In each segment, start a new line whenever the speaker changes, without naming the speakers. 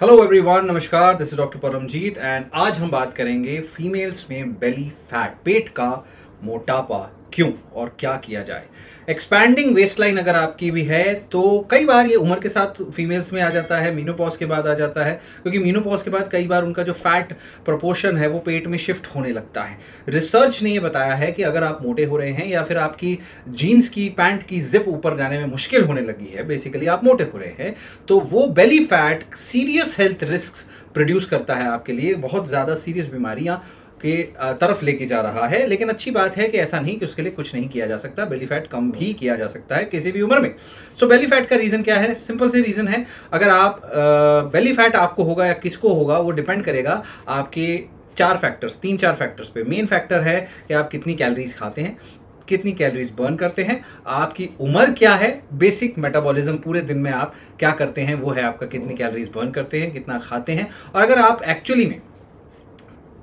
Hello everyone नमस्कार this is doctor Paramjeet and आज हम बात करेंगे फीमेल्स में बेली फैट पेट का मोटापा। क्यों और क्या किया जाए? एक्सपैंडिंग वेस्ट लाइन अगर आपकी भी है तो कई बार ये उम्र के साथ फीमेल्स में आ जाता है मीनोपॉज के बाद आ जाता है, क्योंकि मीनोपॉज के बाद कई बार उनका जो फैट प्रोपोर्शन है, वो पेट में शिफ्ट होने लगता है। रिसर्च ने ये बताया है कि अगर आप मोटे हो रहे हैं या फिर आपकी जीन्स की पैंट की जिप ऊपर जाने में मुश्किल होने लगी है बेसिकली आप मोटे हो रहे हैं तो वो belly fat serious health risk produce करता है आपके लिए बहुत ज़्यादा सीरियस बीमारियाँ के तरफ़ लेके जा रहा है लेकिन अच्छी बात है कि ऐसा नहीं कि उसके लिए कुछ नहीं किया जा सकता बेली फैट कम भी किया जा सकता है किसी भी उम्र में। सो so, बेली फैट का रीज़न क्या है? सिंपल सी रीज़न है अगर आप बेली फैट आपको होगा या किसको होगा वो डिपेंड करेगा आपके चार फैक्टर्स तीन चार फैक्टर्स पे। मेन फैक्टर है कि आप कितनी कैलोरीज खाते हैं कितनी कैलोरीज बर्न करते हैं आपकी उम्र क्या है बेसिक मेटाबॉलिज्म पूरे दिन में आप क्या करते हैं वो है आपका कितनी कैलोरीज बर्न करते हैं कितना खाते हैं। और अगर आप एक्चुअली में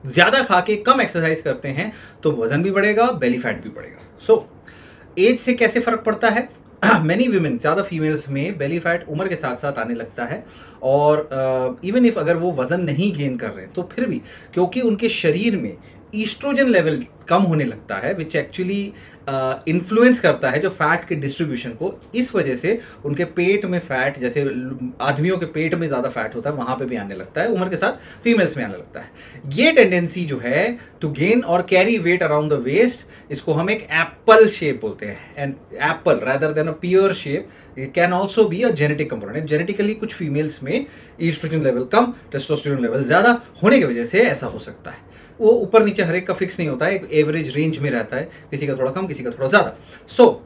ज़्यादा खा के कम एक्सरसाइज करते हैं तो वज़न भी बढ़ेगा बेली फैट भी बढ़ेगा। सो so, एज से कैसे फ़र्क पड़ता है? मैनी वीमेन ज़्यादा फीमेल्स में बेली फैट उम्र के साथ साथ आने लगता है और इवन uh, इफ़ अगर वो वज़न नहीं गेन कर रहे तो फिर भी क्योंकि उनके शरीर में ईस्ट्रोजन लेवल कम होने लगता है विच एक्चुअली इन्फ्लुएंस करता है जो फैट के डिस्ट्रीब्यूशन को। इस वजह से उनके पेट में फैट जैसे आदमियों के पेट में ज़्यादा फैट होता है, वहाँ पे भी आने लगता है, उम्र के साथ फीमेल्स में आने लगता है। ये टेंडेंसी जो है टू गेन और carry weight around the waist इसको हम एक एप्पल शेप बोलते हैं। And apple rather than a pear shape it can also be a genetic component genetically कुछ फीमेल्स में ईस्ट्रोजन लेवल कम टेस्टोस्टेरोन लेवल ज़्यादा होने की वजह से ऐसा हो सकता है। वो ऊपर नीचे हर एक का फिक्स नहीं होता है एवरेज रेंज में रहता है, किसी का थोड़ा कम, किसी का थोड़ा ज़्यादा। सो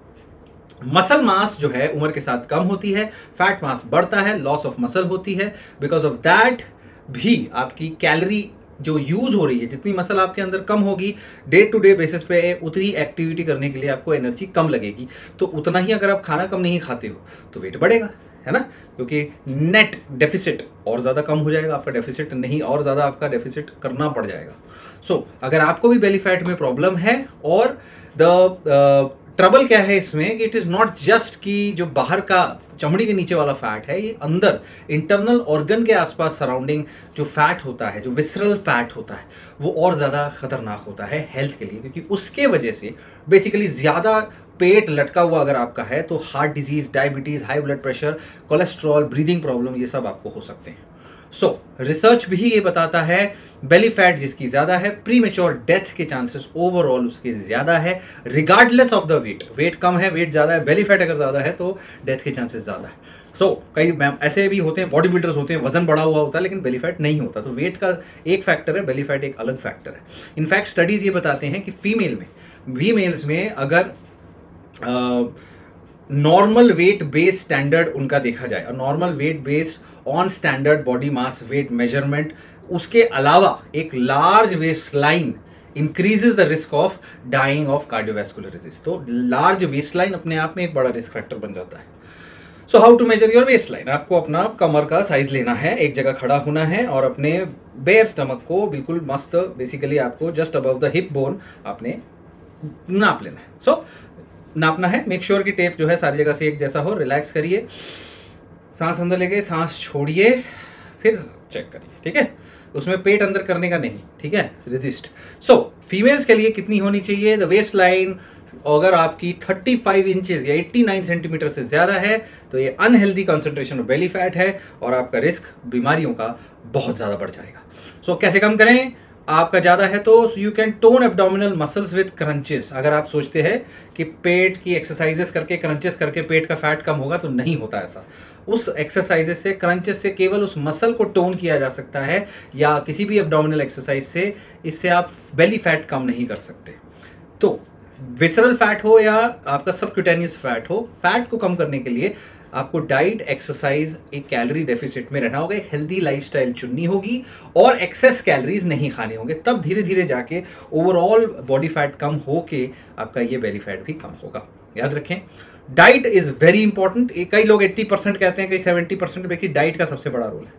मसल मास जो है, उम्र के साथ कम होती है फैट मास बढ़ता है लॉस ऑफ़ मसल होती है। बिकॉज़ ऑफ़ दैट भी आपकी कैलोरी जो यूज़ हो रही है, जितनी मसल आपके अंदर कम होगी डे टू डे बेसिस पे उतनी एक्टिविटी करने के लिए आपको एनर्जी कम लगेगी। तो उतना ही अगर आप खाना कम नहीं खाते हो तो वेट बढ़ेगा। है ना? क्योंकि नेट डेफिसिट और ज़्यादा कम हो जाएगा आपका डेफिसिट नहीं और ज़्यादा आपका डेफिसिट करना पड़ जाएगा। सो so, अगर आपको भी बेली फैट में प्रॉब्लम है और द ट्रबल क्या है इसमें कि इट इज़ नॉट जस्ट कि जो बाहर का चमड़ी के नीचे वाला फैट है, ये अंदर इंटरनल ऑर्गन के आसपास सराउंडिंग जो फैट होता है, जो विसरल फैट होता है, वो और ज़्यादा खतरनाक होता है हेल्थ के लिए, क्योंकि उसके वजह से बेसिकली ज़्यादा पेट लटका हुआ अगर आपका है तो heart disease diabetes high blood pressure cholesterol breathing problem ये सब आपको हो सकते हैं। सो so, रिसर्च भी ये बताता है बेली फैट जिसकी ज़्यादा है प्री मेच्योर डेथ के चांसेस ओवरऑल उसके ज़्यादा है regardless of the weight weight कम है वेट ज़्यादा है बेली फैट अगर ज़्यादा है तो डेथ के चांसेस ज़्यादा है। सो so, कई मैम ऐसे भी होते हैं बॉडी बिल्डर्स होते हैं वज़न बढ़ा हुआ होता है लेकिन बेली फैट नहीं होता। तो वेट का एक फैक्टर है बेली फैट एक अलग फैक्टर है। इनफैक्ट स्टडीज़ ये बताते हैं कि फीमेल में फीमेल्स में अगर नॉर्मल वेट बेस्ड स्टैंडर्ड उनका देखा जाए। Normal weight based on standard body mass weight measurement उसके अलावा एक large waist line increases the risk of dying of cardiovascular disease तो लार्ज वेस्ट लाइन अपने आप में एक बड़ा रिस्क फैक्टर बन जाता है। So how to measure your waist line आपको अपना कमर का साइज़ लेना है एक जगह खड़ा होना है और अपने बेयर स्टमक को बिल्कुल मस्त बेसिकली आपको just above the hip bone आपने नाप लेना है। सो so, नापना है। मेक श्योर की टेप जो है सारी जगह से एक जैसा हो। रिलैक्स करिए। सांस अंदर लेके सांस छोड़िए। फिर चेक करिए। ठीक है? उसमें पेट अंदर करने का नहीं। ठीक है? रेजिस्ट सो फीमेल्स के लिए कितनी होनी चाहिए? द वेस्ट लाइन अगर आपकी 35 इंचेस या 89 सेंटीमीटर से ज़्यादा है तो ये unhealthy concentration of belly fat है और आपका रिस्क बीमारियों का बहुत ज़्यादा बढ़ जाएगा। सो so, कैसे कम करें? आपका ज़्यादा है तो you can tone abdominal muscles with crunches अगर आप सोचते हैं कि पेट की एक्सरसाइजेस करके क्रंचेस करके पेट का फैट कम होगा तो नहीं होता ऐसा। उस एक्सरसाइजेस से क्रंचेस से केवल उस मसल को टोन किया जा सकता है या किसी भी एबडोमिनल एक्सरसाइज से, इससे आप बेली फैट कम नहीं कर सकते। तो विसरल फैट हो या आपका सबक्यूटेनियस फैट हो फैट को कम करने के लिए आपको डाइट एक्सरसाइज एक कैलोरी डेफिसिट में रहना होगा, एक हेल्दी लाइफस्टाइल चुननी होगी और एक्सेस कैलोरीज नहीं खाने होंगे। तब धीरे धीरे जाके ओवरऑल बॉडी फैट कम हो के आपका ये बेली फैट भी कम होगा। याद रखें डाइट इज़ वेरी इंपॉर्टेंट कई लोग 80 परसेंट कहते हैं, कई 70 परसेंट देखिए डाइट का सबसे बड़ा रोल है।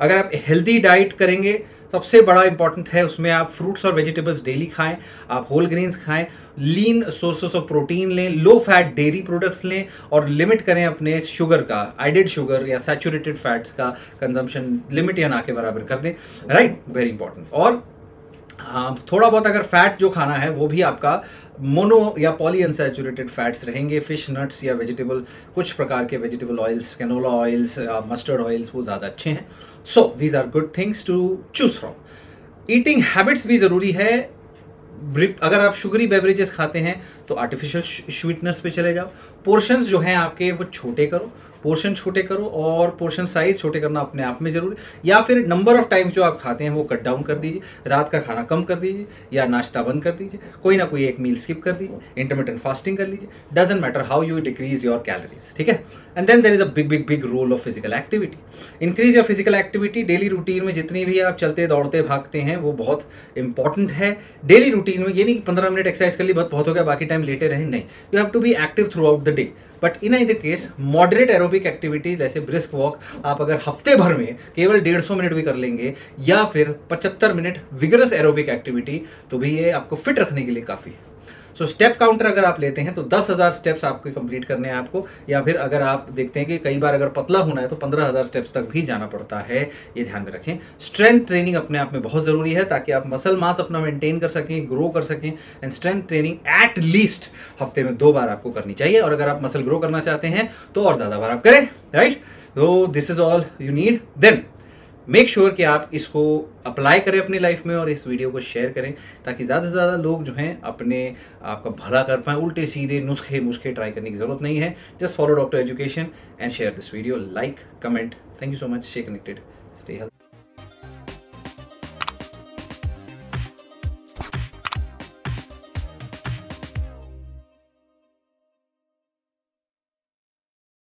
अगर आप हेल्दी डाइट करेंगे सबसे बड़ा इंपॉर्टेंट है, उसमें आप फ्रूट्स और वेजिटेबल्स डेली खाएँ, आप होल ग्रेन्स खाएँ लीन सोर्सेस ऑफ़ प्रोटीन लें लो फैट डेयरी प्रोडक्ट्स लें और लिमिट करें अपने शुगर का एडेड शुगर या सैचुरेटेड फैट्स का कंजम्पशन लिमिट या ना के बराबर कर दें। राइट वेरी इंपॉर्टेंट और थोड़ा बहुत अगर फैट जो खाना है, वो भी आपका मोनो या पॉली अनसेचुरेटेड फैट्स रहेंगे फ़िश नट्स या वेजिटेबल कुछ प्रकार के vegetable oils canola oils mustard oils वो ज़्यादा अच्छे हैं। So these are good things to choose from eating habits भी ज़रूरी है अगर आप शुगरी बेवरेजेस खाते हैं तो आर्टिफिशियल स्वीटनेस पे चले जाओ। पोर्शंस जो हैं आपके, वो छोटे करो। पोर्शन छोटे करो और पोर्शन साइज़ छोटे करना अपने आप में ज़रूरी। या फिर नंबर ऑफ़ टाइम्स जो आप खाते हैं, वो कट डाउन कर दीजिए। रात का खाना कम कर दीजिए या नाश्ता बंद कर दीजिए। कोई ना कोई एक मील स्किप कर दीजिए। इंटरमीडियंट फास्टिंग कर लीजिए। Doesn't matter how you decrease your calories ठीक है? And then there is a big big big role of physical activity increase your physical activity daily routine में जितनी भी आप चलते, दौड़ते, भागते हैं, वो बहुत इंपॉर्टेंट है। डेली रूटीन में ये नहीं कि पंद्रह मिनट एक्सरसाइज कर ली, बहुत बहुत हो गया, बाकी टाइम लेटे रहे, नहीं। You have to be active throughout the day but in the case moderate aerobic activity जैसे ब्रिस्क वॉक आप अगर हफ़्ते भर में केवल डेढ़ सौ मिनट भी कर लेंगे, या फिर पचहत्तर मिनट विगरस एरोबिक एक्टिविटी तो भी ये आपको फिट रखने के लिए काफ़ी है। सो स्टेप काउंटर अगर आप लेते हैं तो दस हज़ार स्टेप्स आपको कंप्लीट करने हैं आपको, या फिर अगर आप देखते हैं कि कई बार अगर पतला होना है तो पंद्रह हज़ार स्टेप्स तक भी जाना पड़ता है, ये ध्यान में रखें। स्ट्रेंथ ट्रेनिंग अपने आप में बहुत ज़रूरी है ताकि आप मसल मास अपना मेंटेन कर सकें ग्रो कर सकें and strength training at least हफ़्ते में दो बार आपको करनी चाहिए, और अगर आप मसल ग्रो करना चाहते हैं तो और ज़्यादा बार आप करें राइट तो this is all you need then make sure sure कि आप इसको अप्लाई करें अपनी लाइफ में और इस वीडियो को शेयर करें, ताकि ज़्यादा से ज़्यादा लोग जो हैं अपने आपका भला कर पाएँ। उल्टे सीधे नुस्खे मुस्खे ट्राई करने की ज़रूरत नहीं है। Just follow doctor education and share this video like comment thank you so much stay connected stay health